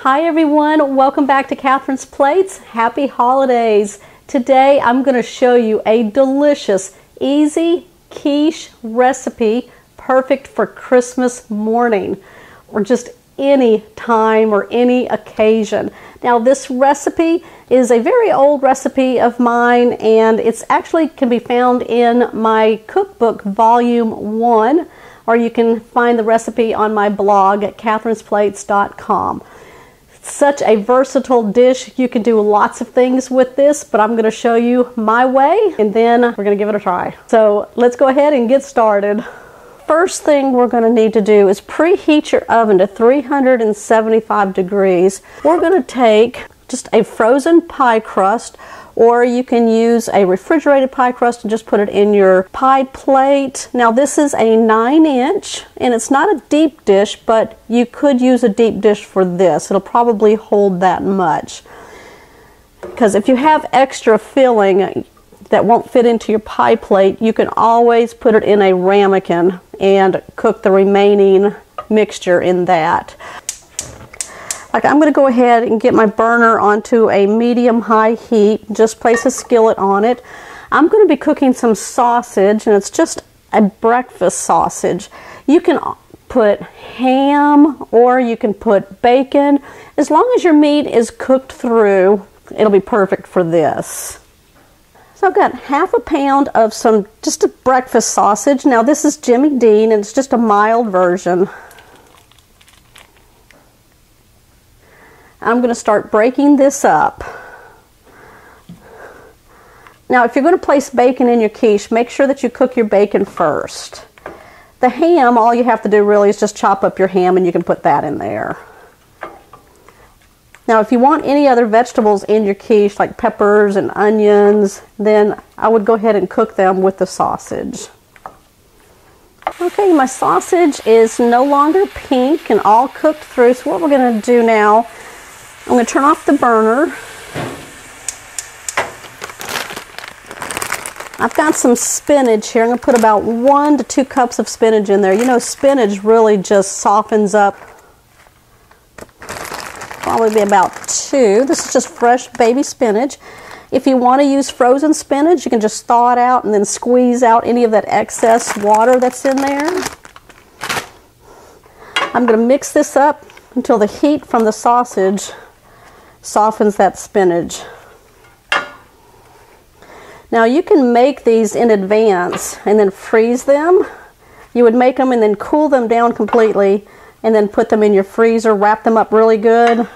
Hi everyone, welcome back to Catherine's Plates. Happy holidays. Today I'm going to show you a delicious, easy quiche recipe perfect for Christmas morning or just any time or any occasion. Now this recipe is a very old recipe of mine and it's actually can be found in my cookbook volume 1 or you can find the recipe on my blog at catherinesplates.com such a versatile dish. You can do lots of things with this, but I'm going to show you my way and then we're going to give it a try. So let's go ahead and get started. First thing we're going to need to do is preheat your oven to 375 degrees. We're going to take just a frozen pie crust or you can use a refrigerated pie crust and just put it in your pie plate. Now this is a 9 inch and it's not a deep dish but you could use a deep dish for this. It'll probably hold that much. Because if you have extra filling that won't fit into your pie plate, you can always put it in a ramekin and cook the remaining mixture in that. I'm going to go ahead and get my burner onto a medium high heat. Just place a skillet on it. I'm going to be cooking some sausage and it's just a breakfast sausage. You can put ham or you can put bacon. As long as your meat is cooked through, it'll be perfect for this. So I've got half a pound of some, just a breakfast sausage. Now this is Jimmy Dean and it's just a mild version. I'm going to start breaking this up. Now, if you're going to place bacon in your quiche, make sure that you cook your bacon first. The ham, all you have to do really is just chop up your ham and you can put that in there. Now, if you want any other vegetables in your quiche, like peppers and onions, then I would go ahead and cook them with the sausage. Okay, my sausage is no longer pink and all cooked through. So what we're going to do now I'm going to turn off the burner. I've got some spinach here. I'm going to put about one to two cups of spinach in there. You know, spinach really just softens up. Probably be about two. This is just fresh baby spinach. If you want to use frozen spinach, you can just thaw it out and then squeeze out any of that excess water that's in there. I'm going to mix this up until the heat from the sausage softens that spinach. Now you can make these in advance and then freeze them. You would make them and then cool them down completely and then put them in your freezer, wrap them up really good,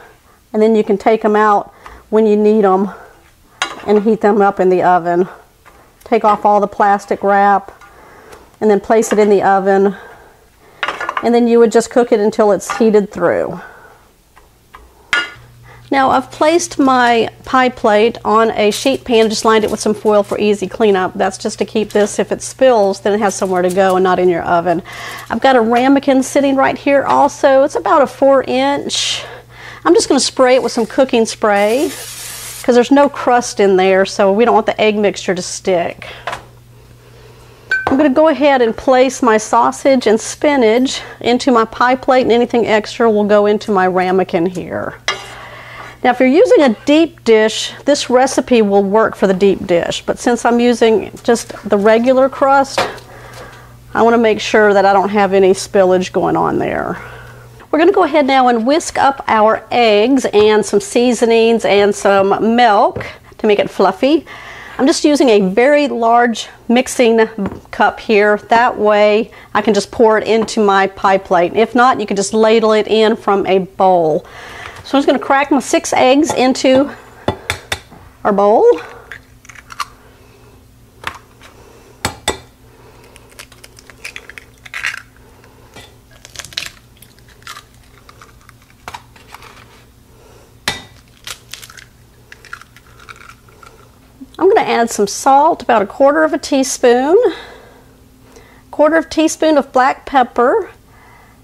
and then you can take them out when you need them and heat them up in the oven. Take off all the plastic wrap and then place it in the oven and then you would just cook it until it's heated through. Now I've placed my pie plate on a sheet pan, just lined it with some foil for easy cleanup. That's just to keep this, if it spills, then it has somewhere to go and not in your oven. I've got a ramekin sitting right here also. It's about a four inch. I'm just going to spray it with some cooking spray because there's no crust in there, so we don't want the egg mixture to stick. I'm going to go ahead and place my sausage and spinach into my pie plate and anything extra will go into my ramekin here. Now if you're using a deep dish, this recipe will work for the deep dish, but since I'm using just the regular crust, I want to make sure that I don't have any spillage going on there. We're going to go ahead now and whisk up our eggs and some seasonings and some milk to make it fluffy. I'm just using a very large mixing cup here. That way I can just pour it into my pie plate. If not, you can just ladle it in from a bowl. So I'm just going to crack my six eggs into our bowl. I'm going to add some salt, about a quarter of a teaspoon, quarter of a teaspoon of black pepper,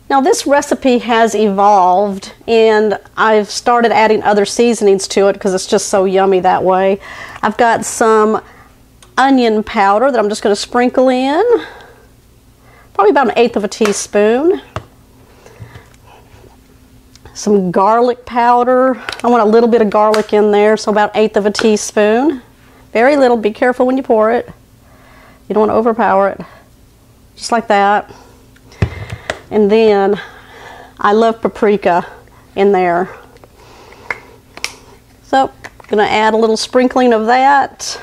now this recipe has evolved and I've started adding other seasonings to it because it's just so yummy that way. I've got some onion powder that I'm just going to sprinkle in. Probably about an eighth of a teaspoon. some garlic powder. I want a little bit of garlic in there, so about eighth of a teaspoon. Very little, be careful when you pour it. You don't want to overpower it. Just like that. And then I love paprika in there. So, I'm gonna add a little sprinkling of that.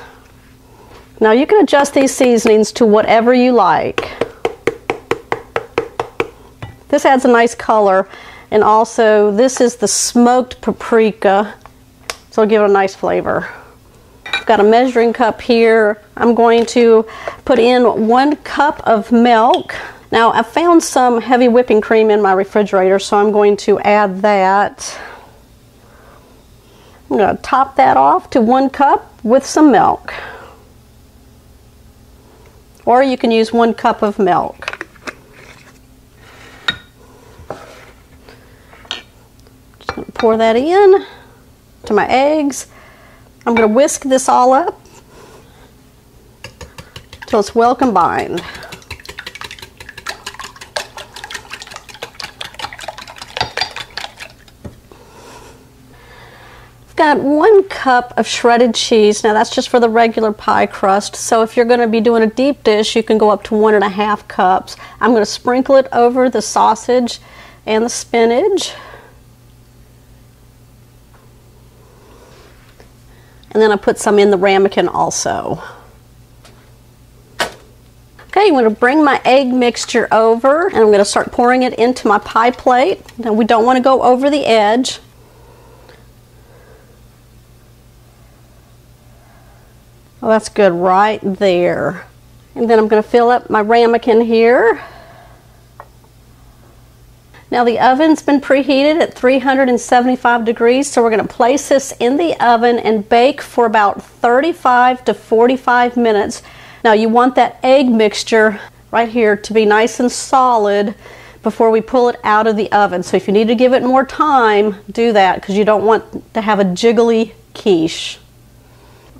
Now you can adjust these seasonings to whatever you like. This adds a nice color and also this is the smoked paprika so it'll give it a nice flavor. I've got a measuring cup here. I'm going to put in one cup of milk. Now I found some heavy whipping cream in my refrigerator so I'm going to add that. I'm going to top that off to one cup with some milk. Or you can use one cup of milk. Just going to pour that in to my eggs. I'm going to whisk this all up until it's well combined. Got one cup of shredded cheese. Now that's just for the regular pie crust. So if you're going to be doing a deep dish, you can go up to one and a half cups. I'm going to sprinkle it over the sausage and the spinach. And then I put some in the ramekin also. Okay, I'm going to bring my egg mixture over and I'm going to start pouring it into my pie plate. Now we don't want to go over the edge. Oh, that's good right there. And then I'm going to fill up my ramekin here. Now the oven's been preheated at 375 degrees, so we're going to place this in the oven and bake for about 35 to 45 minutes. Now you want that egg mixture right here to be nice and solid before we pull it out of the oven. So if you need to give it more time, do that because you don't want to have a jiggly quiche.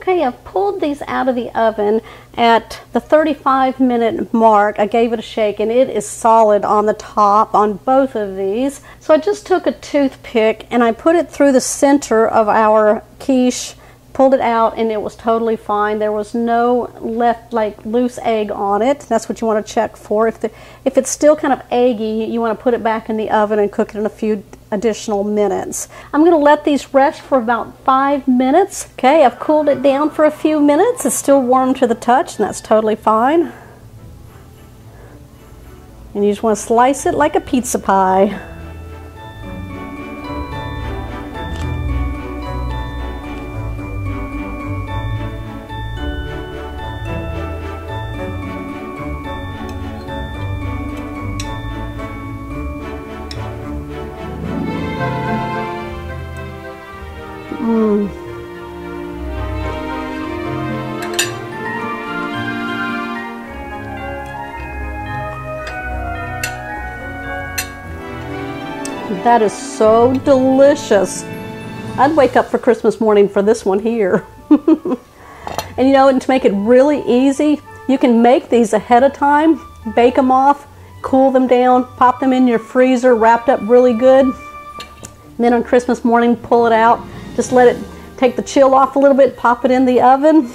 Okay, I've pulled these out of the oven at the 35 minute mark. I gave it a shake and it is solid on the top on both of these. So I just took a toothpick and I put it through the center of our quiche pulled it out and it was totally fine. There was no left like loose egg on it. That's what you want to check for. If the if it's still kind of eggy, you want to put it back in the oven and cook it in a few additional minutes. I'm going to let these rest for about five minutes. Okay, I've cooled it down for a few minutes. It's still warm to the touch and that's totally fine. And you just want to slice it like a pizza pie. That is so delicious. I'd wake up for Christmas morning for this one here. and you know, and to make it really easy, you can make these ahead of time, bake them off, cool them down, pop them in your freezer, wrapped up really good. And then on Christmas morning, pull it out, just let it take the chill off a little bit, pop it in the oven.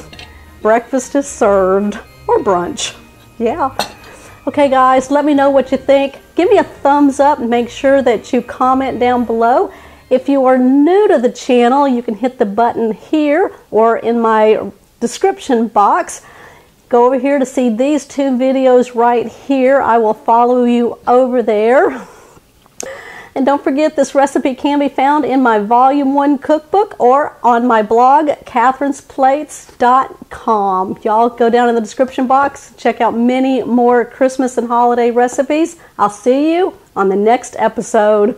Breakfast is served, or brunch. Yeah. Okay guys, let me know what you think. Give me a thumbs up and make sure that you comment down below. If you are new to the channel, you can hit the button here or in my description box. Go over here to see these two videos right here. I will follow you over there. And don't forget, this recipe can be found in my Volume 1 cookbook or on my blog, catherinesplates.com. Y'all go down in the description box, check out many more Christmas and holiday recipes. I'll see you on the next episode.